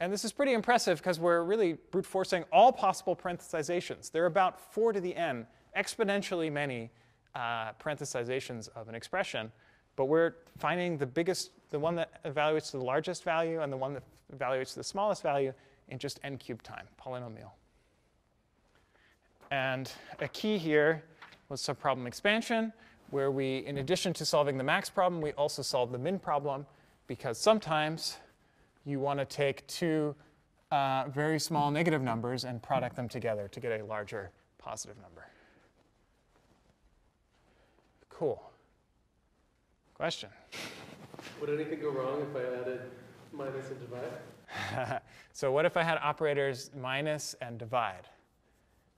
And this is pretty impressive because we're really brute forcing all possible parenthesizations. There are about 4 to the n, exponentially many uh, parenthesizations of an expression. But we're finding the biggest, the one that evaluates to the largest value and the one that evaluates to the smallest value in just n cubed time, polynomial. And a key here was subproblem expansion, where we, in addition to solving the max problem, we also solve the min problem, because sometimes you want to take two uh, very small negative numbers and product them together to get a larger positive number. Cool. Question? Would anything go wrong if I added minus and divide? so what if I had operators minus and divide?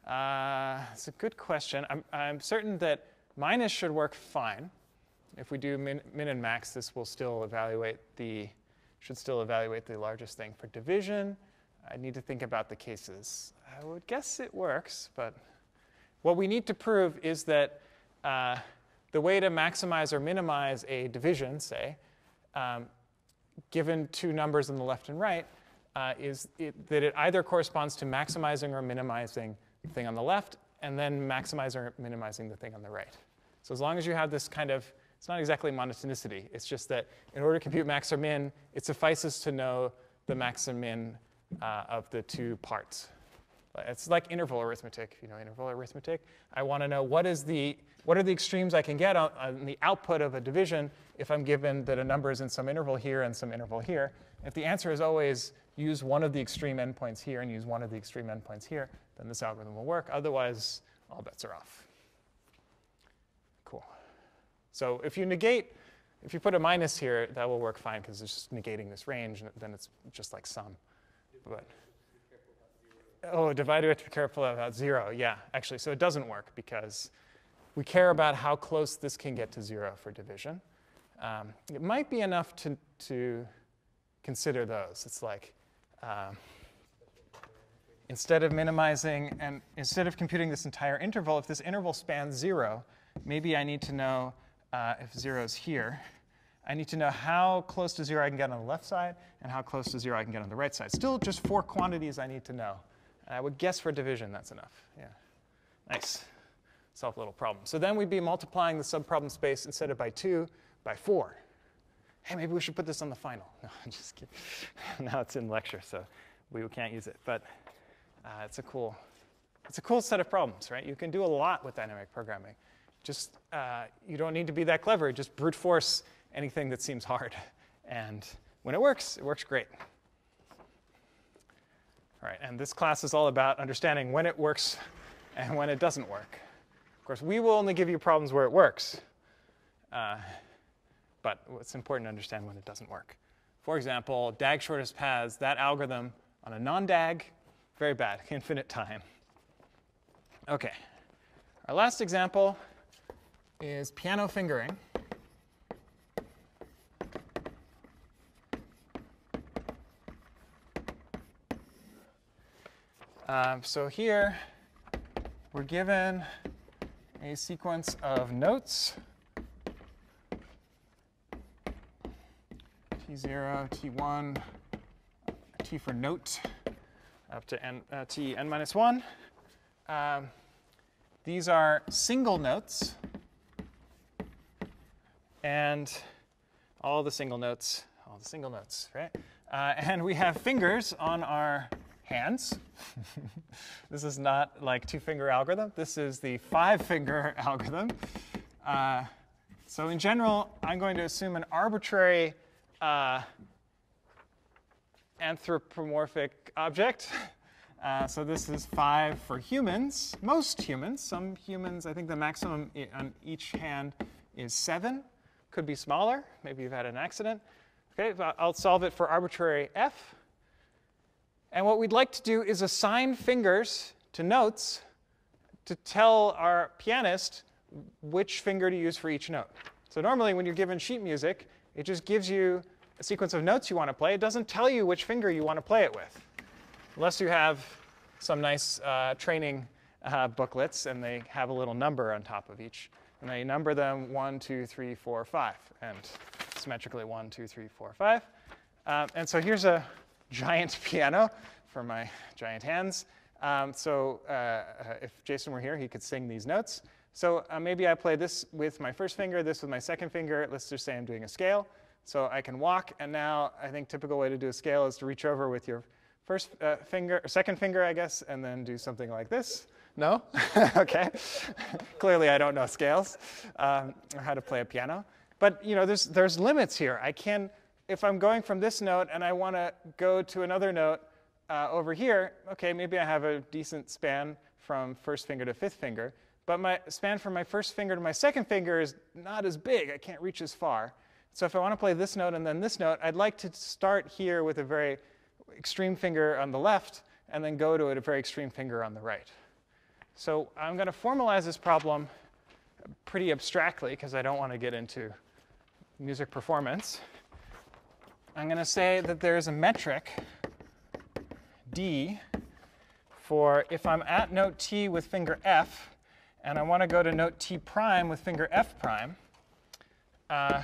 Uh, it's a good question. I'm, I'm certain that minus should work fine. If we do min, min and max, this will still evaluate the, should still evaluate the largest thing. For division, I need to think about the cases. I would guess it works, but what we need to prove is that uh, the way to maximize or minimize a division, say, um, given two numbers on the left and right, uh, is it, that it either corresponds to maximizing or minimizing the thing on the left, and then maximizing or minimizing the thing on the right. So as long as you have this kind of, it's not exactly monotonicity, it's just that in order to compute max or min, it suffices to know the max and min uh, of the two parts. It's like interval arithmetic, you know interval arithmetic. I want to know what is the what are the extremes I can get on, on, the output of a division if I'm given that a number is in some interval here and some interval here. If the answer is always use one of the extreme endpoints here and use one of the extreme endpoints here, then this algorithm will work. Otherwise, all bets are off. Cool. So if you negate, if you put a minus here, that will work fine because it's just negating this range, and then it's just like sum. But oh, divider, we have to be careful about zero. Yeah, actually, so it doesn't work because we care about how close this can get to zero for division. Um, it might be enough to, to consider those. It's like um, instead of minimizing and instead of computing this entire interval, if this interval spans zero, maybe I need to know uh, if zero is here. I need to know how close to zero I can get on the left side and how close to zero I can get on the right side. Still just four quantities I need to know. I would guess for division that's enough. Yeah. Nice. Solve a little problem. So then we'd be multiplying the subproblem space instead of by two, by four. Hey, maybe we should put this on the final. No, I'm just kidding. now it's in lecture, so we can't use it. But uh, it's a cool, it's a cool set of problems, right? You can do a lot with dynamic programming. Just uh, you don't need to be that clever. Just brute force anything that seems hard, and when it works, it works great. All right, and this class is all about understanding when it works and when it doesn't work. Of course, we will only give you problems where it works. Uh, but it's important to understand when it doesn't work. For example, DAG shortest paths, that algorithm on a non-DAG, very bad, infinite time. Okay, our last example is piano fingering. Um, so here, we're given a sequence of notes T0, T1, T for note, up to n, uh, T n minus 1. Um, these are single notes. And all the single notes, all the single notes, right? Uh, and we have fingers on our hands. this is not like two finger algorithm. This is the five finger algorithm. Uh, so in general, I'm going to assume an arbitrary uh, anthropomorphic object. Uh, so this is 5 for humans, most humans. Some humans, I think the maximum on each hand is 7. Could be smaller. Maybe you've had an accident. Okay, I'll solve it for arbitrary f. And what we'd like to do is assign fingers to notes to tell our pianist which finger to use for each note. So normally when you're given sheet music, it just gives you a sequence of notes you want to play. It doesn't tell you which finger you want to play it with, unless you have some nice uh, training uh, booklets and they have a little number on top of each. And they number them 1, 2, 3, 4, 5, and symmetrically 1, 2, 3, 4, 5. Um, and so here's a giant piano for my giant hands. Um, so uh, uh, if Jason were here, he could sing these notes. So uh, maybe I play this with my first finger, this with my second finger. Let's just say I'm doing a scale. So I can walk, and now I think typical way to do a scale is to reach over with your first uh, finger, second finger, I guess, and then do something like this. No? okay. Clearly, I don't know scales um, or how to play a piano. But you know, there's there's limits here. I can, if I'm going from this note and I want to go to another note uh, over here. Okay, maybe I have a decent span from first finger to fifth finger. But my span from my first finger to my second finger is not as big. I can't reach as far. So if I want to play this note and then this note, I'd like to start here with a very extreme finger on the left and then go to a very extreme finger on the right. So I'm going to formalize this problem pretty abstractly because I don't want to get into music performance. I'm going to say that there is a metric D for if I'm at note T with finger F and I want to go to note T prime with finger F prime, uh,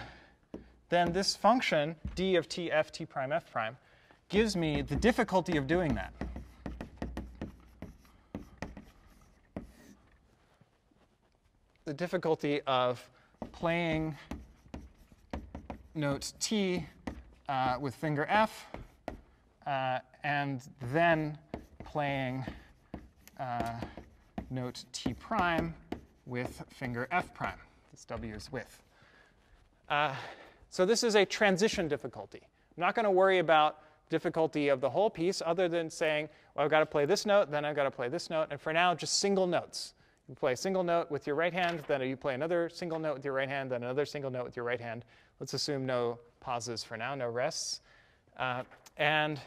then this function, d of t f t prime f prime, gives me the difficulty of doing that. The difficulty of playing note T uh, with finger F uh, and then playing uh, note T prime with finger F prime. This W is with. So this is a transition difficulty. I'm not going to worry about difficulty of the whole piece other than saying, well, I've got to play this note, then I've got to play this note. And for now, just single notes. You play a single note with your right hand, then you play another single note with your right hand, then another single note with your right hand. Let's assume no pauses for now, no rests. Uh, and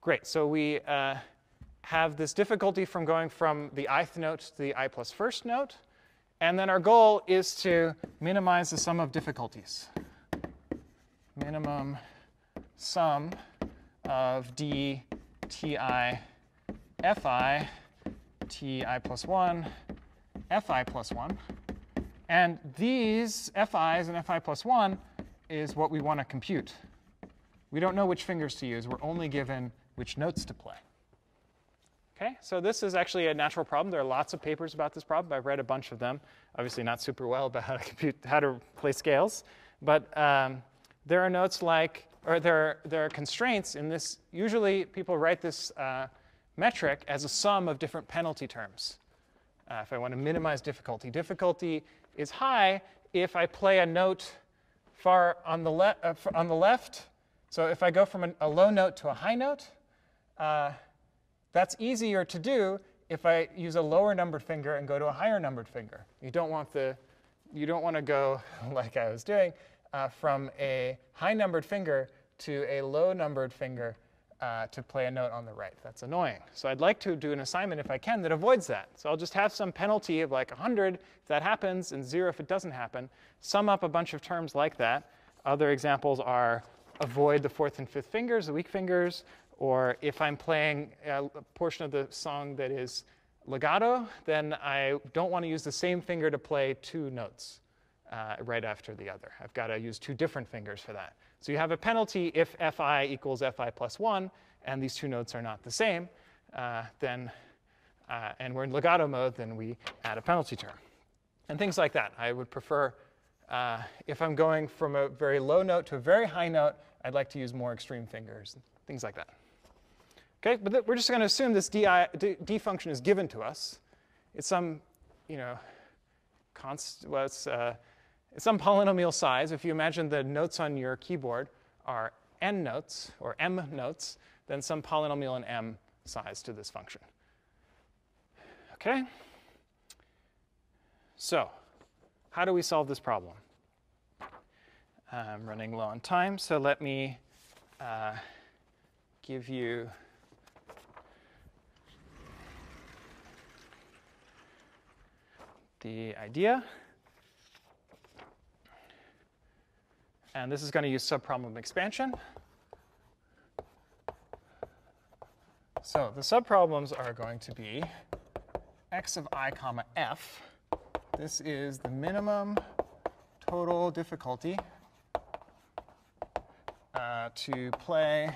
great, so we uh, have this difficulty from going from the ith note to the i plus first note. And then our goal is to minimize the sum of difficulties. Minimum sum of d ti fi ti plus 1 fi plus 1. And these fi's and fi plus 1 is what we want to compute. We don't know which fingers to use. We're only given which notes to play. Okay, so this is actually a natural problem. There are lots of papers about this problem. I've read a bunch of them. Obviously, not super well about how to compute, how to play scales, but um, there are notes like, or there are, there are constraints in this. Usually, people write this uh, metric as a sum of different penalty terms. Uh, if I want to minimize difficulty, difficulty is high if I play a note far on the, le- uh, on the left. So if I go from an, a low note to a high note, uh, that's easier to do if I use a lower numbered finger and go to a higher numbered finger. You don't want the, you don't want to go like I was doing uh, from a high numbered finger to a low numbered finger uh, to play a note on the right. That's annoying. So I'd like to do an assignment, if I can, that avoids that. So I'll just have some penalty of like 100 if that happens and 0 if it doesn't happen. Sum up a bunch of terms like that. Other examples are avoid the fourth and fifth fingers, the weak fingers, or if I'm playing a portion of the song that is legato, then I don't want to use the same finger to play two notes uh, right after the other. I've got to use two different fingers for that. So you have a penalty if fi equals fi plus 1, and these two notes are not the same, uh, then, uh, and we're in legato mode, then we add a penalty term. And things like that. I would prefer, uh, if I'm going from a very low note to a very high note, I'd like to use more extreme fingers, things like that. Okay, but we're just going to assume this di, d, d, function is given to us. It's some, you know, const, well, it's, uh, some polynomial size, if you imagine the notes on your keyboard are n notes or m notes, then some polynomial in m size to this function. Okay? So, how do we solve this problem? I'm running low on time, so let me uh, give you the idea. And this is going to use subproblem expansion. So the subproblems are going to be x of i comma f. This is the minimum total difficulty uh, to play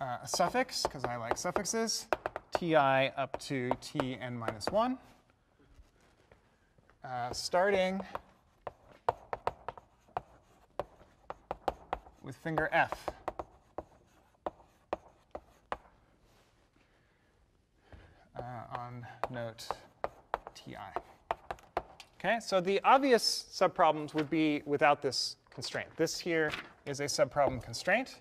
uh, a suffix, because I like suffixes, ti up to tn minus 1. Uh, starting with finger F. Uh, on note TI. Okay, so the obvious subproblems would be without this constraint. This here is a subproblem constraint.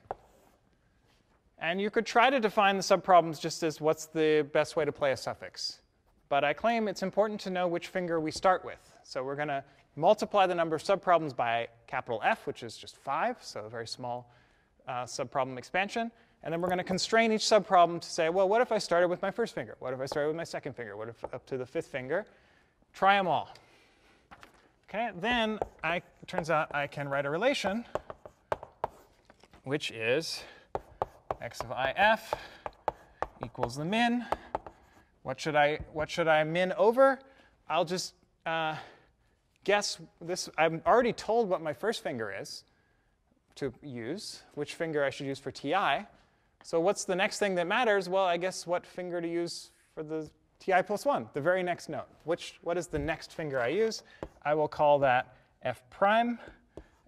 And you could try to define the subproblems just as what's the best way to play a suffix. But I claim it's important to know which finger we start with. So we're going to multiply the number of subproblems by capital F, which is just 5, so a very small uh, subproblem expansion. And then we're going to constrain each subproblem to say, well, what if I started with my first finger? What if I started with my second finger? What if up to the fifth finger? Try them all. Okay, then I, it turns out I can write a relation, which is x of if equals the min. What should I, what should I min over? I'll just uh, guess this. I'm already told what my first finger is to use, which finger I should use for TI. So what's the next thing that matters? Well, I guess what finger to use for the TI plus 1, the very next note. Which, what is the next finger I use? I will call that F prime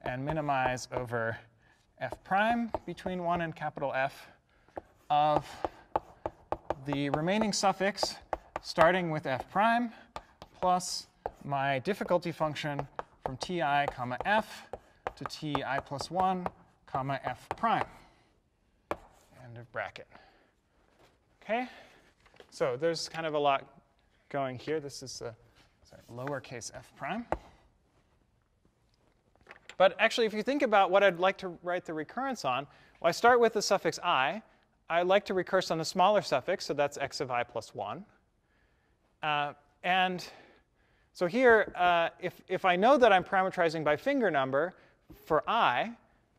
and minimize over F prime between 1 and capital F of the remaining suffix starting with F prime plus my difficulty function from ti comma f to ti plus 1 comma f prime. end of bracket. Okay? So there's kind of a lot going here. This is a sorry, lowercase f prime. But actually, if you think about what I'd like to write the recurrence on, well, I start with the suffix i. I like to recurse on the smaller suffix, so that's x of i plus 1. Uh, and so here, uh, if, if I know that I'm parameterizing by finger number for i,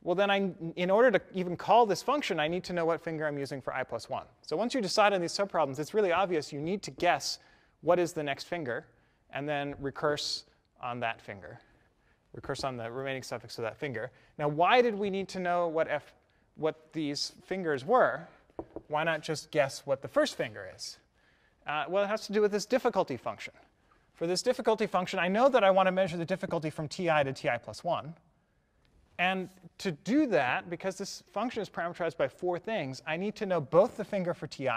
well, then I, in order to even call this function, I need to know what finger I'm using for i plus 1. So once you decide on these subproblems, it's really obvious you need to guess what is the next finger and then recurse on that finger recurse on the remaining suffix of that finger. Now, why did we need to know what, f, what these fingers were? Why not just guess what the first finger is? Uh, well, it has to do with this difficulty function. For this difficulty function, I know that I want to measure the difficulty from ti to ti plus 1. And to do that, because this function is parameterized by four things, I need to know both the finger for ti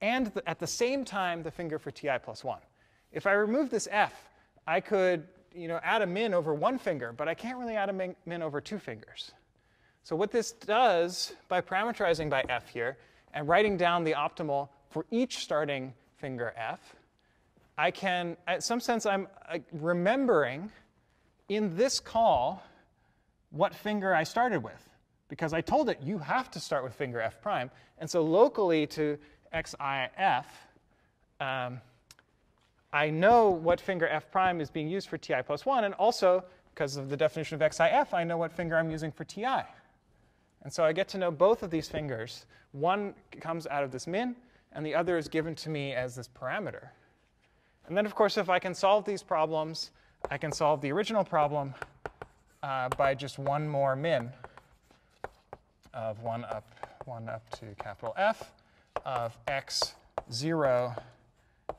and the, at the same time the finger for ti plus 1. If I remove this f, I could you know, add a min over one finger, but I can't really add a min, min over two fingers. So what this does by parameterizing by f here and writing down the optimal for each starting finger f, I can, in some sense, I'm remembering in this call what finger I started with. Because I told it you have to start with finger f prime. And so locally to xif, um, I know what finger f prime is being used for ti plus 1, and also, because of the definition of xif, I know what finger I'm using for ti. And so I get to know both of these fingers. One comes out of this min, and the other is given to me as this parameter. And then, of course, if I can solve these problems, I can solve the original problem uh, by just one more min of 1 up, 1 up to capital F of x 0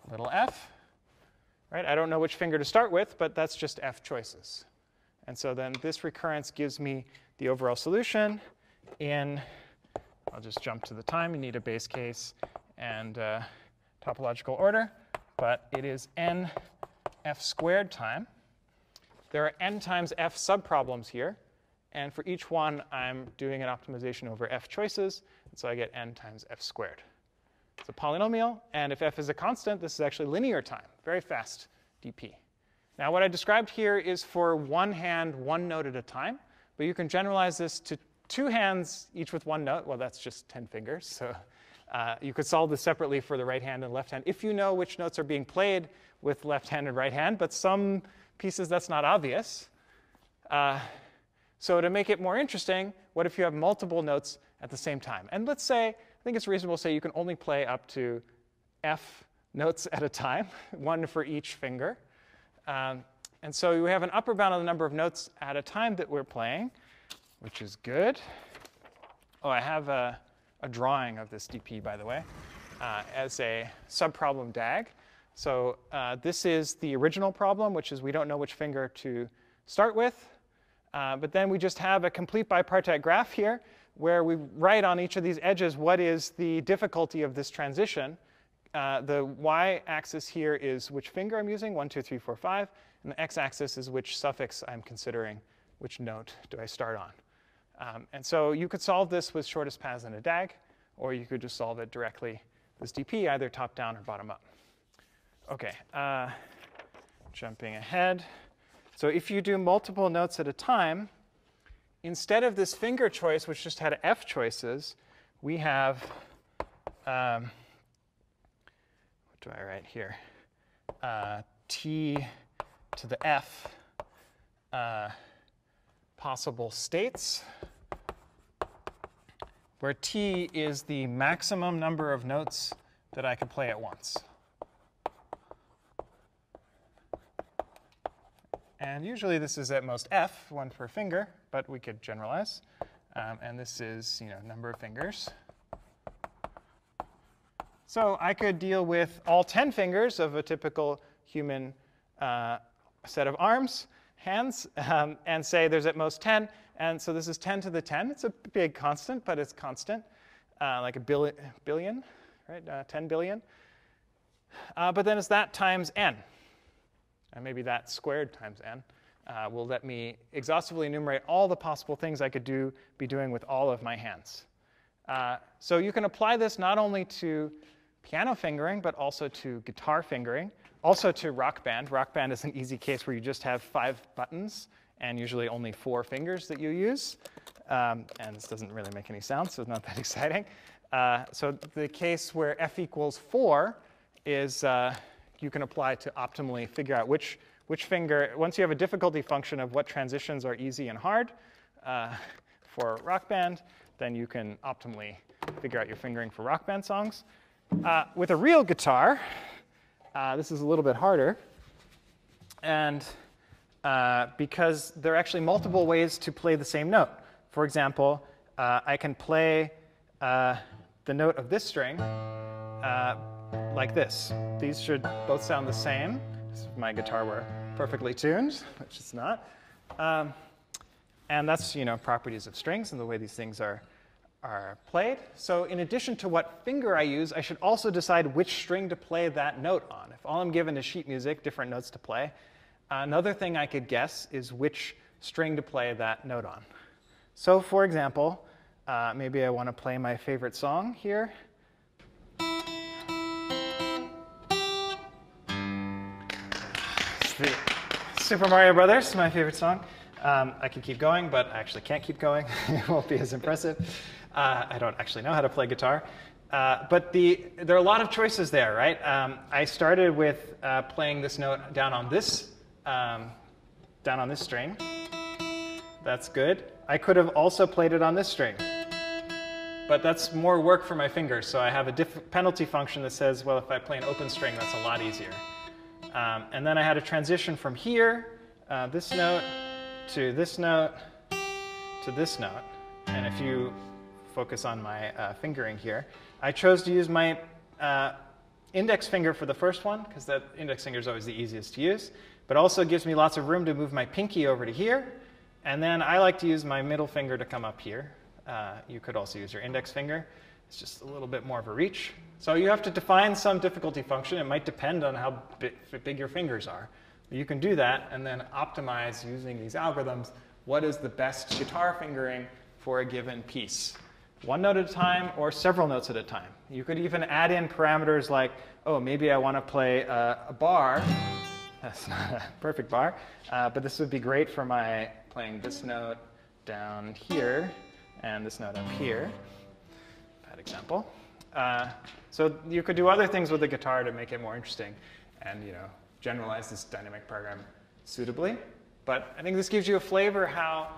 little f Right? I don't know which finger to start with, but that's just F choices. And so then this recurrence gives me the overall solution in, I'll just jump to the time. You need a base case and uh, topological order, but it is n f squared time. There are n times f subproblems here. And for each one, I'm doing an optimization over f choices. And so I get n times f squared. It's a polynomial, and if f is a constant, this is actually linear time, very fast dp. Now, what I described here is for one hand, one note at a time, but you can generalize this to two hands, each with one note. Well, that's just 10 fingers, so uh, you could solve this separately for the right hand and left hand if you know which notes are being played with left hand and right hand, but some pieces that's not obvious. Uh, so to make it more interesting, what if you have multiple notes at the same time? And let's say I think it's reasonable to say you can only play up to F notes at a time, one for each finger. Um, and so we have an upper bound on the number of notes at a time that we're playing, which is good. Oh, I have a, a drawing of this DP, by the way, uh, as a subproblem DAG. So uh, this is the original problem, which is we don't know which finger to start with. Uh, but then we just have a complete bipartite graph here where we write on each of these edges what is the difficulty of this transition. Uh, the y-axis here is which finger I'm using, 1, 2, 3, 4, 5. And the x-axis is which suffix I'm considering, which note do I start on. Um, and so you could solve this with shortest paths in a DAG, or you could just solve it directly with DP, either top down or bottom up. OK, uh, jumping ahead. So if you do multiple notes at a time, instead of this finger choice, which just had F choices, we have, um, what do I write here? Uh, T to the F uh, possible states, where T is the maximum number of notes that I can play at once. And usually this is at most F, one per finger, but we could generalize. Um, and this is, you know, number of fingers. So I could deal with all 10 fingers of a typical human uh, set of arms, hands, um, and say there's at most 10. And so this is 10 to the 10. It's a big constant, but it's constant, uh, like a billion, billion right? Uh, 10 billion. Uh, but then it's that times n and maybe that squared times n, uh, will let me exhaustively enumerate all the possible things I could do, be doing with all of my hands. Uh, so you can apply this not only to piano fingering, but also to guitar fingering, also to rock band. Rock band is an easy case where you just have five buttons and usually only four fingers that you use. Um, and this doesn't really make any sound, so it's not that exciting. Uh, so the case where f equals 4 is uh, you can apply to optimally figure out which, which finger, once you have a difficulty function of what transitions are easy and hard uh, for rock band, then you can optimally figure out your fingering for rock band songs. Uh, with a real guitar, uh, this is a little bit harder. And uh, because there are actually multiple ways to play the same note. For example, uh, I can play uh, the note of this string uh, like this. These should both sound the same. If my guitar were perfectly tuned, which it's not. Um, and that's you know properties of strings and the way these things are are played. So in addition to what finger I use, I should also decide which string to play that note on. If all I'm given is sheet music, different notes to play, another thing I could guess is which string to play that note on. So for example, uh, maybe I want to play my favorite song here. Super Mario Brothers, my favorite song. Um, I could keep going, but I actually can't keep going. it won't be as impressive. Uh, I don't actually know how to play guitar. Uh, but the, there are a lot of choices there, right? Um, I started with uh, playing this note down on this, um, down on this string. That's good. I could have also played it on this string. But that's more work for my fingers, so I have a penalty function that says, well, if I play an open string, that's a lot easier. Um, and then I had a transition from here, uh, this note, to this note, to this note. And if you focus on my uh, fingering here. I chose to use my uh, index finger for the first one, because that index finger is always the easiest to use, but also gives me lots of room to move my pinky over to here. And then I like to use my middle finger to come up here. Uh, you could also use your index finger. It's just a little bit more of a reach. So you have to define some difficulty function. It might depend on how big, big your fingers are. You can do that and then optimize using these algorithms what is the best guitar fingering for a given piece one note at a time or several notes at a time. You could even add in parameters like, oh, maybe I want to play a, a, bar. That's not a perfect bar, uh, but this would be great for my playing this note down here and this note up here. Bad example. Uh, so you could do other things with the guitar to make it more interesting and you know generalize this dynamic program suitably. But I think this gives you a flavor how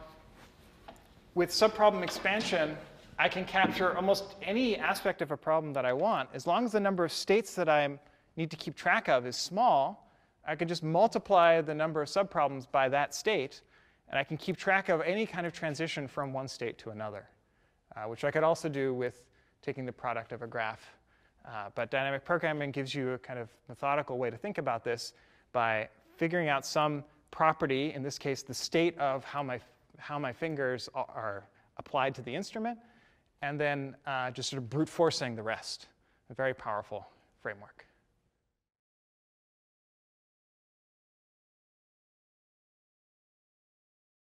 with subproblem expansion, I can capture almost any aspect of a problem that I want. As long as the number of states that I need to keep track of is small, I can just multiply the number of subproblems by that state, and I can keep track of any kind of transition from one state to another, uh, which I could also do with taking the product of a graph. Uh, but dynamic programming gives you a kind of methodical way to think about this by figuring out some property, in this case, the state of how my, how my fingers are applied to the instrument, and then uh, just sort of brute forcing the rest. A very powerful framework.